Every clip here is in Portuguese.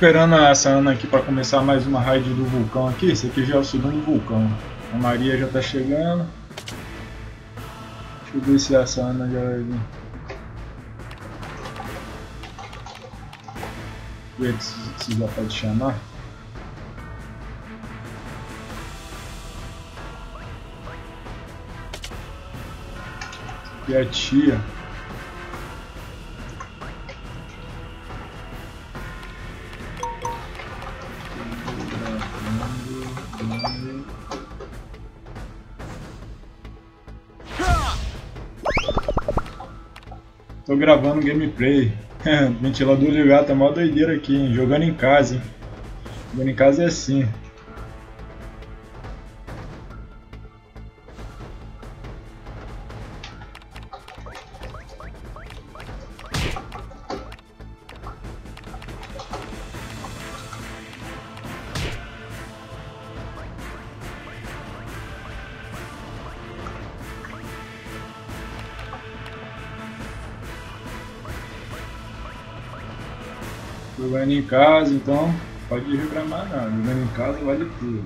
esperando essa Ana aqui para começar mais uma raid do vulcão aqui. Esse aqui já é o segundo vulcão. A Maria já tá chegando. Deixa eu ver se essa Ana já vai vir. Ver se já pode chamar. E a tia. Gravando gameplay. Ventilador ligado, tá mó doideira aqui, hein? Jogando em casa, hein? Jogando em casa é assim. Jogando em casa, então pode reclamar nada. Jogando em casa vale tudo.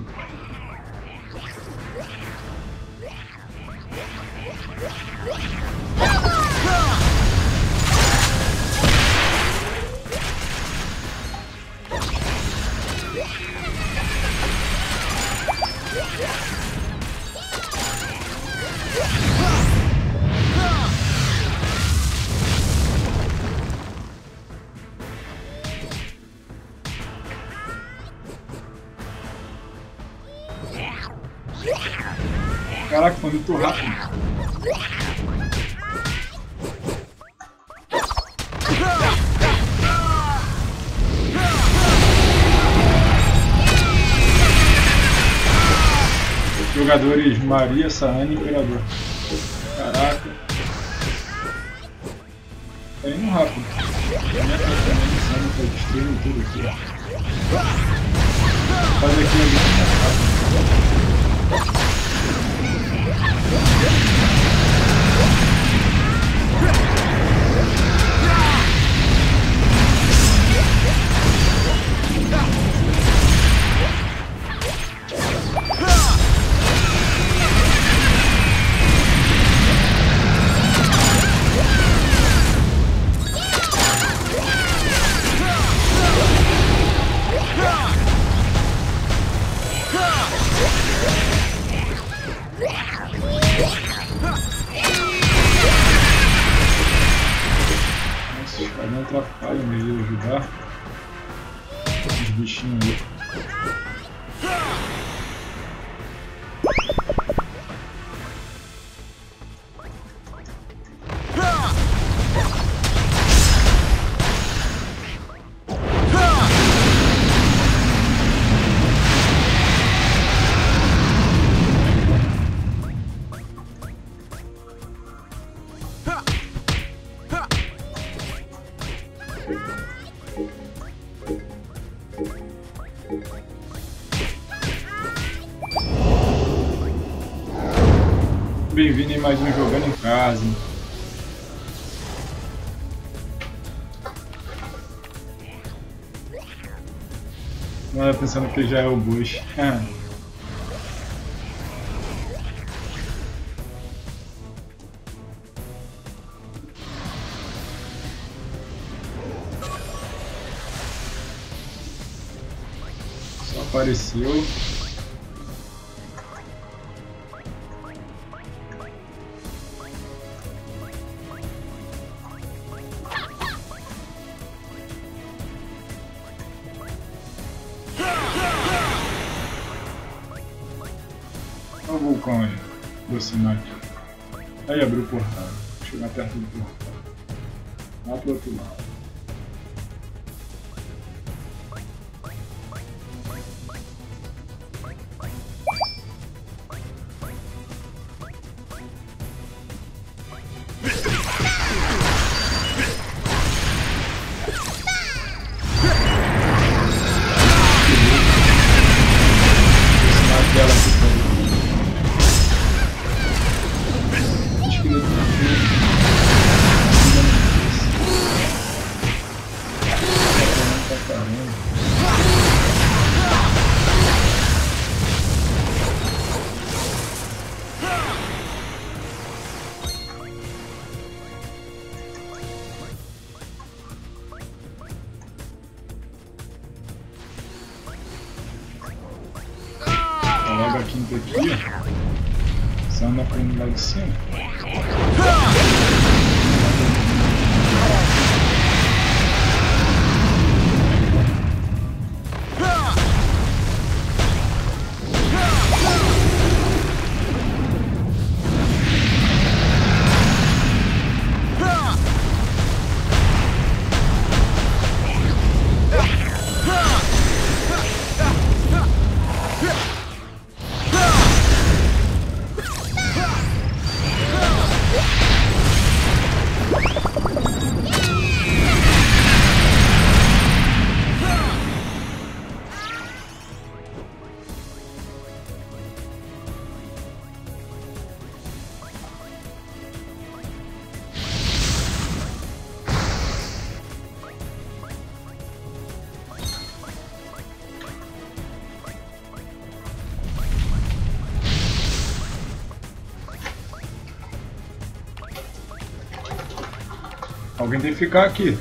Caraca, foi muito rápido. Jogadores Maria, Saane e Imperador. Caraca. Tá indo rápido. Minha também, tá destruindo tudo aqui. Fazer aqui ali mais Oh! Atrapalha mesmo ajudar os bichinhos ali. Bem-vindo em mais um Jogando em Casa. Não era pensando que já é o Bush. Só apareceu. Olha o vulcão aí, abriu o portal. Chegar perto do portal. Lá pro outro lado. Logo a quinta aqui, ó. Só caindo lá de cima. Alguém tem que ficar aqui.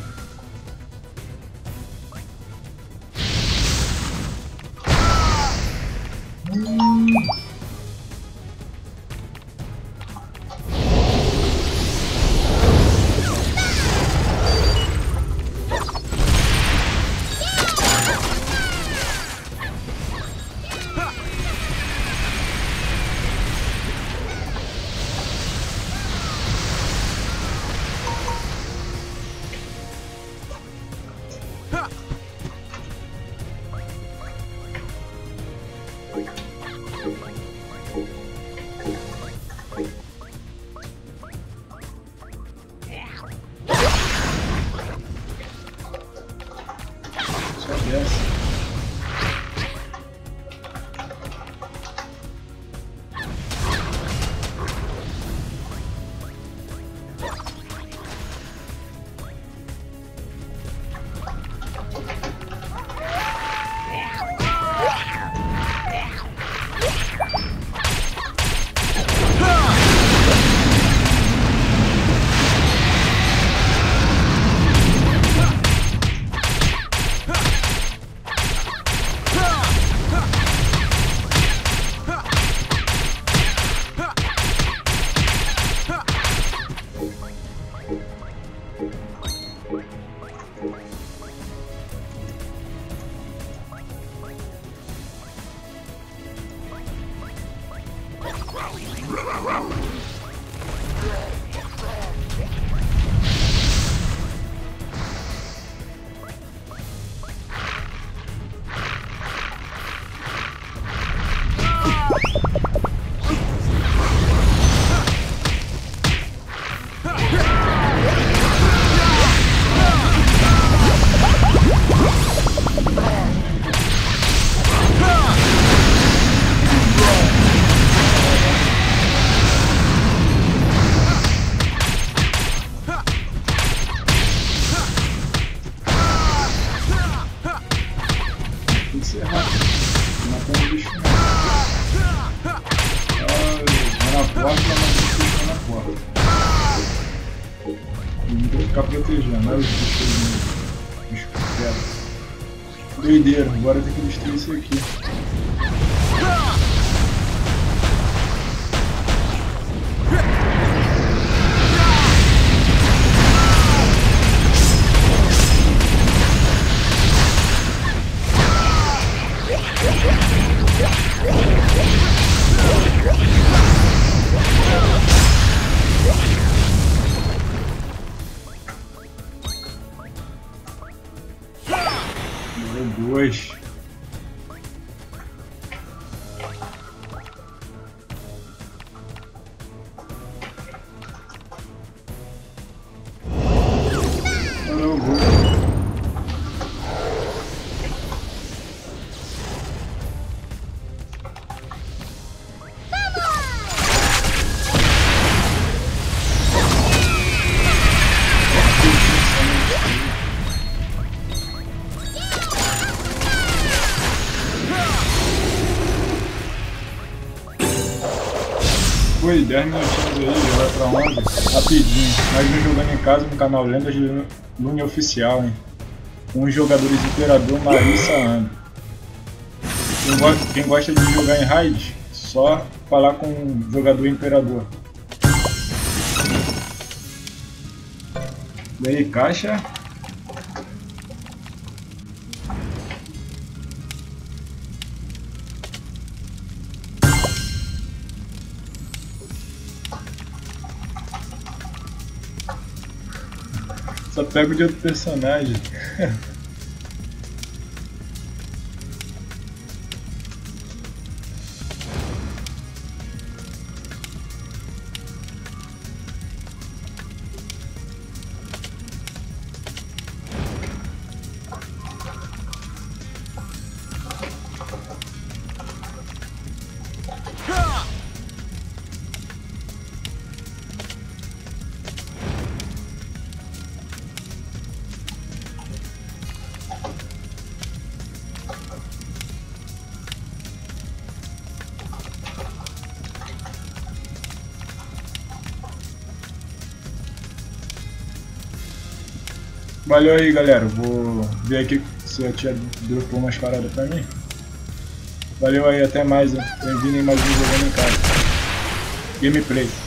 Round. aqui aqueles venários que eu Doideira, agora tem que destruir isso aqui. Deu dois. Foi 10 minutinhos aí, vai pra onde? Rapidinho. Nós vamos jogando em casa no canal Lendas Lune Oficial, hein? Com os jogadores Imperador Marissa Ando. Quem gosta, quem gosta de jogar em raid, só falar com o jogador imperador. E aí, caixa. Só pego de outro personagem. Valeu aí, galera. Vou ver aqui se a tia dropou umas paradas pra mim. Valeu aí, até mais. Bem-vindo em mais um jogando em casa. Gameplay.